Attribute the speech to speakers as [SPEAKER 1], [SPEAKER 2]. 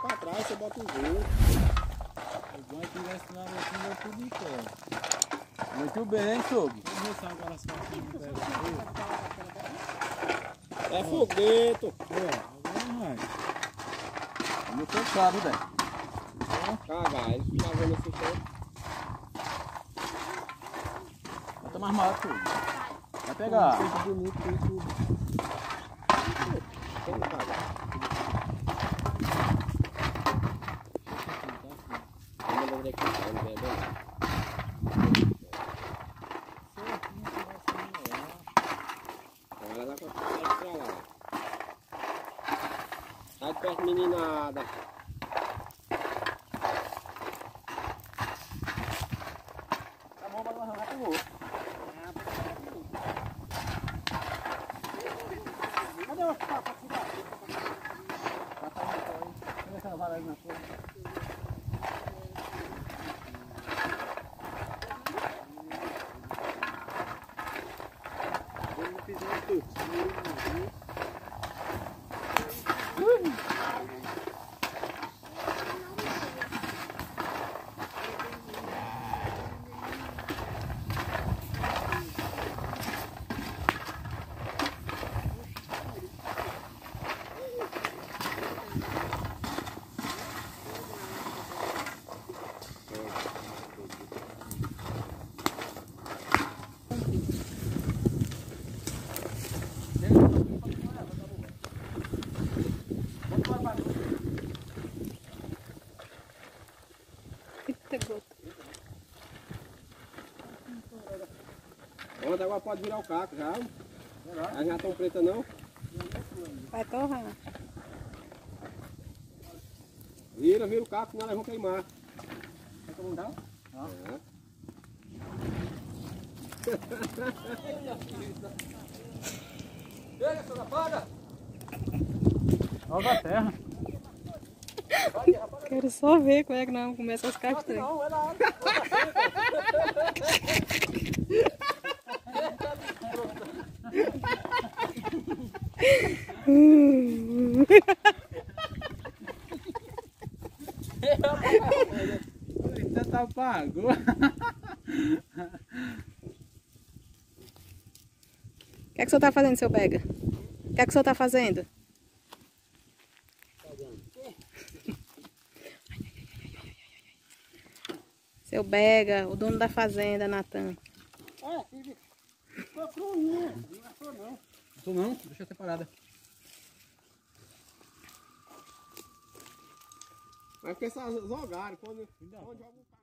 [SPEAKER 1] pra trás, você bota o jogo.
[SPEAKER 2] O bom é que tivesse lá no fundo, eu tudo em pé.
[SPEAKER 3] Muito bem, hein, sogro?
[SPEAKER 2] Vamos se agora as não pegam fogo.
[SPEAKER 1] É fogueto.
[SPEAKER 2] Ó, agora não vai.
[SPEAKER 3] Muito fechado, velho.
[SPEAKER 1] Cagar, ele fica vendo esse tempo.
[SPEAKER 3] Bota mais sogro. Vai pegar.
[SPEAKER 1] Bonito, tem que cagar. Vamos mandar aqui, tá? Não é bem? Agora dá pra lá. Sai de perto, meninada.
[SPEAKER 3] Tá bom, vai arrancar com o outro. Cadê o aqui? Vai pra onde, aí? Aquela na sua?
[SPEAKER 2] Vamos
[SPEAKER 1] Onde agora pode virar o caco já. Elas já estão pretas não?
[SPEAKER 4] Vai torrar.
[SPEAKER 1] Vira, vira o caco, senão elas vão queimar.
[SPEAKER 3] Quer que eu vou dar?
[SPEAKER 1] É.
[SPEAKER 3] Pega, seu apaga! Nova terra.
[SPEAKER 4] Quero só ver como é que não começa as castanhas.
[SPEAKER 3] Não.
[SPEAKER 2] Eita, tá pago.
[SPEAKER 4] O que é que o senhor tá fazendo, seu Bega? O que é que o senhor tá fazendo? Seu Bega, o dono da fazenda, Natan.
[SPEAKER 3] É, filho. Tô cruinha. Não achou não.
[SPEAKER 2] Tô não, deixa separada.
[SPEAKER 1] Mas porque essas jogaram, quando, quando joga o.